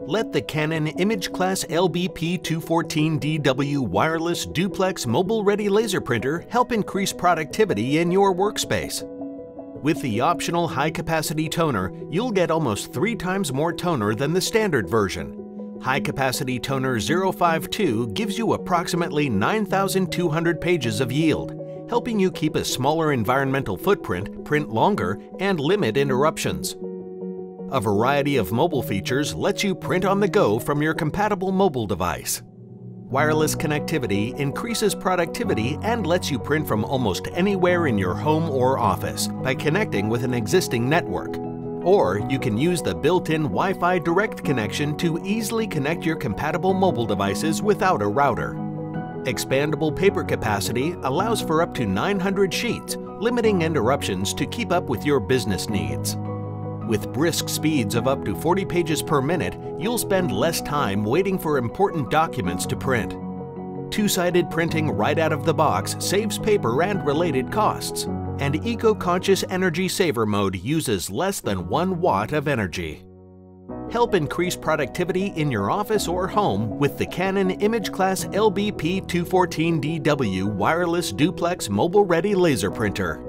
Let the Canon imageCLASS LBP214DW wireless duplex mobile ready laser printer help increase productivity in your workspace. With the optional high capacity toner, you'll get almost three times more toner than the standard version. High capacity toner 052 gives you approximately 9,200 pages of yield, helping you keep a smaller environmental footprint, print longer, and limit interruptions. A variety of mobile features lets you print on the go from your compatible mobile device. Wireless connectivity increases productivity and lets you print from almost anywhere in your home or office by connecting with an existing network. Or you can use the built-in Wi-Fi direct connection to easily connect your compatible mobile devices without a router. Expandable paper capacity allows for up to 900 sheets, limiting interruptions to keep up with your business needs. With brisk speeds of up to 40 pages per minute, you'll spend less time waiting for important documents to print. Two-sided printing right out of the box saves paper and related costs. And Eco-Conscious Energy Saver Mode uses less than 1 watt of energy. Help increase productivity in your office or home with the Canon imageCLASS LBP214DW wireless duplex mobile ready laser printer.